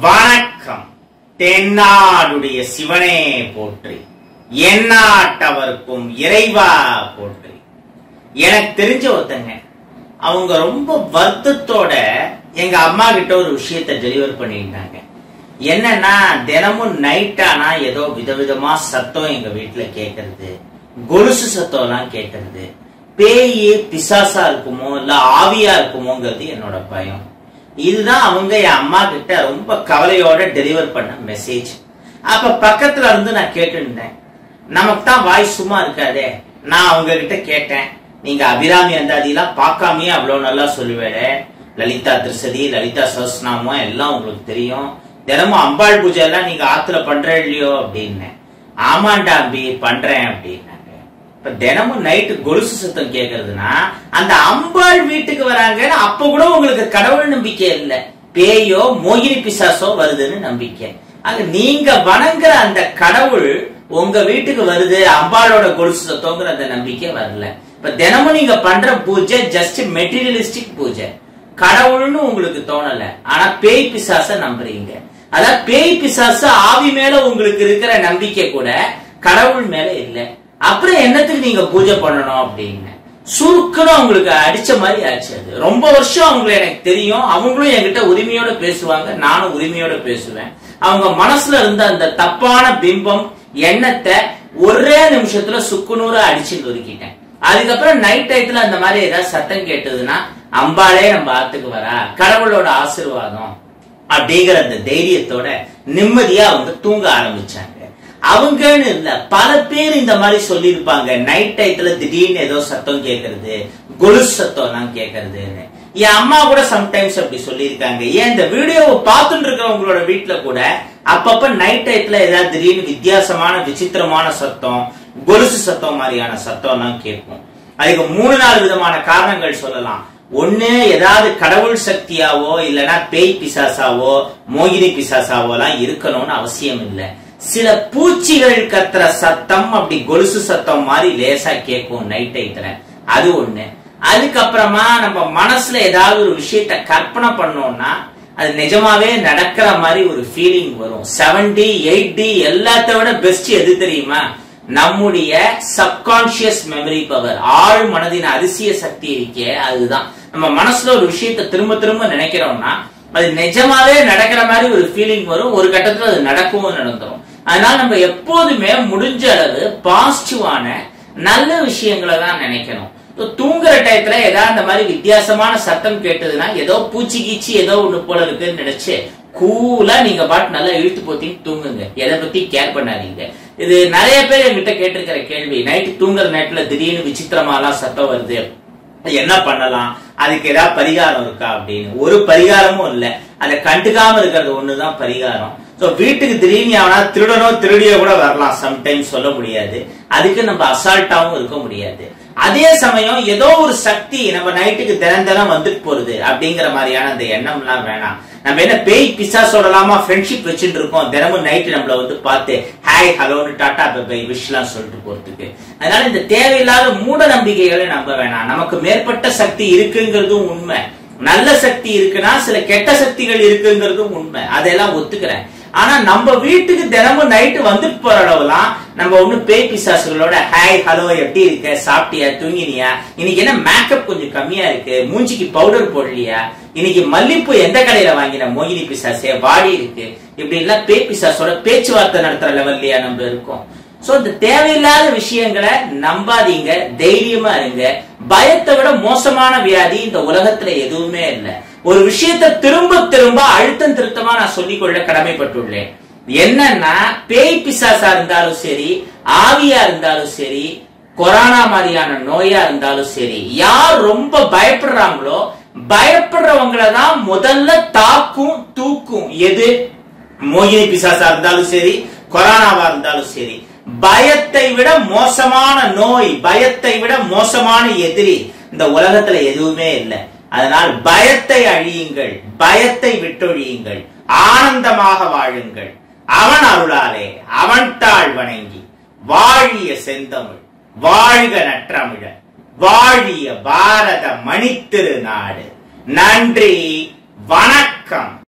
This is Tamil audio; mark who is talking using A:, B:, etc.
A: வணக்கம். தென்னாடுடைய சிவனே போற்றி. எந்நாட்டவர்க்கும் இறைவா போற்றி. எனக்கு தெரிஞ்ச ஒருத்தங்க அவங்க ரொம்ப வருத்தத்தோட எங்க அம்மா கிட்ட ஒரு விஷயத்த டெலிவர் பண்ணியிருந்தாங்க. என்னன்னா தினமும் நைட் ஆனா ஏதோ விதவிதமா சத்தம் எங்க வீட்டுல கேக்குறது கொலுசு சத்தம் எல்லாம் கேக்குறது பேயே பிசாசா இருக்குமோ இல்ல ஆவியா இருக்குமோங்கிறது என்னோட பயம். இதுதான் அவங்க என் அம்மா கிட்ட ரொம்ப கவலையோட டெலிவர் பண்ண மெசேஜ் அப்ப பக்கத்துல இருந்து நான் கேட்டுருந்தேன். நமக்கு தான் வாய் சும்மா இருக்காதே. நான் அவங்க கிட்ட கேட்டேன். நீங்க அபிராமி அந்தாதிலாம் பார்க்காமயே அவ்வளவு நல்லா சொல்லுவேடே. லலிதா திருசதி லலிதா சஹஸ்நாமம் எல்லாம் உங்களுக்கு தெரியும். தினமும் அம்பாள் பூஜை எல்லாம் நீங்க ஆத்துல பண்ற இல்லையோ அப்படின்னேன். ஆமாண்டா அம்பி பண்றேன் அப்படின்னு இப்ப தினமும் நைட்டு கொலுசு சத்தம் கேக்குறதுனா அந்த அம்பாள் வீட்டுக்கு வராங்கன்னு அப்ப கூட உங்களுக்கு கடவுள் நம்பிக்கை இல்லை. பேயோ மோகினி பிசாசோ வருதுன்னு நம்பிக்கை. ஆக நீங்க வணங்குற அந்த கடவுள் உங்க வீட்டுக்கு வருது அம்பாளோட கொலுசு சத்தங்கிற அந்த நம்பிக்கை வரல. இப்ப தினமும் நீங்க பண்ற பூஜை ஜஸ்ட் மெட்டீரியலிஸ்டிக் பூஜை. கடவுள்னு உங்களுக்கு தோணல. ஆனா பேய் பிசாச நம்புறீங்க. அதான் பேய் பிசாசு ஆவி மேல உங்களுக்கு இருக்கிற நம்பிக்கை கூட கடவுள் மேல இல்லை. அப்புறம் என்னத்துக்கு நீங்க பூஜை பண்ணணும் அப்படின்னு? சுருக்குன்னு அவங்களுக்கு அடிச்ச மாதிரி ஆச்சு அது. ரொம்ப வருஷம் அவங்களை எனக்கு தெரியும். அவங்களும் என்கிட்ட உரிமையோட பேசுவாங்க. நானும் உரிமையோட பேசுவேன். அவங்க மனசுல இருந்த அந்த தப்பான பிம்பம் எண்ணத்தை ஒரே நிமிஷத்துல சுக்குநூறு அடிச்சு நொறுக்கிட்டேன். அதுக்கப்புறம் நைட் டயத்துல அந்த மாதிரி ஏதாவது சத்தம் கேட்டதுன்னா அம்பாளே நம்ம ஆத்துக்கு வரா. கடவுளோட ஆசீர்வாதம். அப்படிங்கிற அந்த தைரியத்தோட நிம்மதியா அவங்க தூங்க ஆரம்பிச்சாங்க. அவங்கன்னு இல்ல பல பேர் இந்த மாதிரி சொல்லியிருப்பாங்க. நைட் டயத்துல திடீர்னு ஏதோ சத்தம் கேட்கறது கொலுசு சத்தம் எல்லாம் கேட்கறதுன்னு என் அம்மா கூட சம்டைம்ஸ் அப்படி சொல்லியிருக்காங்க. ஏன் இந்த வீடியோவை பார்த்துட்டு இருக்கிறவங்களோட வீட்டுல கூட அப்பப்ப நைட் டயத்துல ஏதாவது திடீர்னு வித்தியாசமான விசித்திரமான சத்தம் கொலுசு சத்தம் மாதிரியான சத்தம் எல்லாம் கேட்கும் அதுக்கு மூணு நாலு விதமான காரணங்கள் சொல்லலாம். ஒண்ணு ஏதாவது கடவுள் சக்தியாவோ இல்லைன்னா பேய் பிசாசாவோ மோகினி பிசாசாவோ எல்லாம் இருக்கணும்னு அவசியம் இல்லை. சில பூச்சிகள் கத்துற சத்தம் அப்படி கொலுசு சத்தம் மாதிரி லேசா கேட்கும் நைட் டைத்துல அது ஒண்ணு. அதுக்கப்புறமா நம்ம மனசுல ஏதாவது ஒரு விஷயத்த கற்பனை பண்ணோம்னா அது நிஜமாவே நடக்கிற மாதிரி ஒரு ஃபீலிங் வரும். செவன்டி டி எயிட் டி எல்லாத்த விட பெஸ்ட் எது தெரியுமா? நம்முடைய சப்கான்சியஸ் மெமரி பவர் ஆழ் மனதின் அதிசய சக்தி இருக்கே அதுதான். நம்ம மனசுல ஒரு விஷயத்த திரும்ப திரும்ப நினைக்கிறோம்னா அது நிஜமாவே நடக்கிற மாதிரி ஒரு ஃபீலிங் வரும். ஒரு கட்டத்துல அது நடக்கவும் நடந்துரும். அதனால நம்ம எப்போதுமே முடிஞ்ச அளவு பாசிட்டிவான நல்ல விஷயங்களை தான் நினைக்கணும். இப்போ தூங்குற டயத்துல ஏதாவது அந்த மாதிரி வித்தியாசமான சத்தம் கேட்டதுன்னா ஏதோ பூச்சி கீச்சி ஏதோ ஒண்ணு போல இருக்குன்னு நினைச்சு கூலா நீங்க பாட்டு நல்லா இழுத்து போத்தின்னு தூங்குங்க. எதை பத்தி கேர் பண்ணாதீங்க. இது நிறைய பேர் என்கிட்ட கேட்டிருக்கிற கேள்வி நைட்டு தூங்குற நேரத்துல திடீர்னு விசித்திரமாலாம் சத்தம் வருது. என்ன பண்ணலாம்? அதுக்கு ஏதாவது பரிகாரம் இருக்கா அப்படின்னு. ஒரு பரிகாரமும் இல்லை. அதை கண்டுக்காம இருக்கிறது ஒண்ணுதான் பரிகாரம். ஸோ வீட்டுக்கு திடீர்னு அவனா திருடனோ திருடியோ கூட வரலாம். சம்டைம்ஸ் சொல்ல முடியாது. அதுக்கு நம்ம அசால்ட்டாவும் இருக்க முடியாது. அதே சமயம் ஏதோ ஒரு சக்தி நம்ம நைட்டுக்கு தினம் தினம் வந்துட்டு போறது அப்படிங்கிற மாதிரியான அந்த எண்ணம்லாம் வேணாம். நம்ம என்ன பேய் பிசாசோடலாமா ஃப்ரெண்ட்ஷிப் வச்சுட்டு இருக்கோம்? தினமும் நைட்டு நம்மள வந்து பார்த்து ஹாய் ஹலோன்னு டாட்டா பை விஷ்லாம் சொல்லிட்டு போறதுக்கு. அதனால இந்த தேவையில்லாத மூட நம்பிக்கைகளை நம்ப வேணாம். நமக்கு மேற்பட்ட சக்தி இருக்குங்கிறதும் உண்மை. நல்ல சக்தி இருக்குன்னா சில கெட்ட சக்திகள் இருக்குங்கிறதும் உண்மை. அதெல்லாம் ஒத்துக்கிறேன். ஆனா நம்ம வீட்டுக்கு தினமும் நைட்டு வந்துட்டு போற அளவுலாம் நம்ம ஒண்ணு பேய் பிசாசுகளோட ஹாய் ஹலோ எப்படி இருக்க? சாப்பிட்டியா? தூங்கினியா? இன்னைக்கு என்ன மேக்கப் கொஞ்சம் கம்மியா இருக்கு? மூஞ்சிக்கு பவுடர் போடலையா? இன்னைக்கு மல்லிப்பூ எந்த கடையில வாங்கின? மோகினி பிசாசே வாடி இருக்கு. இப்படி எல்லாம் பேய் பிசாசோட பேச்சுவார்த்தை நடத்துற லெவல்லையா நம்ம இருக்கோம். சோ இந்த தேவையில்லாத விஷயங்களை நம்பாதீங்க தைரியமா இருங்க. பயத்தை விட மோசமான வியாதி இந்த உலகத்துல எதுவுமே இல்லை. ஒரு விஷயத்தை திரும்ப திரும்ப அழுத்தம் திருத்தமா நான் சொல்லிக்கொள்ள கடமைப்பட்டுள்ளேன். என்னன்னா பேய் பிசாசா இருந்தாலும் சரி ஆவியா இருந்தாலும் சரி கொரோனா மாதிரியான நோயா இருந்தாலும் சரி யார் ரொம்ப பயப்படுறாங்களோ பயப்படுறவங்கள தான் முதல்ல தாக்கும் தூக்கும். எது? மோகினி பிசாசா இருந்தாலும் சரி கொரோனாவா இருந்தாலும் சரி. பயத்தை விட மோசமான நோய் பயத்தை விட மோசமான எதிரி இந்த உலகத்துல எதுவுமே இல்லை. அதனால் பயத்தை அழியுங்கள் பயத்தை விட்டொழியுங்கள் ஆனந்தமாக வாழுங்கள். அவன் அருளாலே அவன் தாழ் வணங்கி வாழிய செந்தமிழ் வாழ்க நற்றமிழர் வாழிய பாரத மணித்திருநாடு. நன்றி வணக்கம்.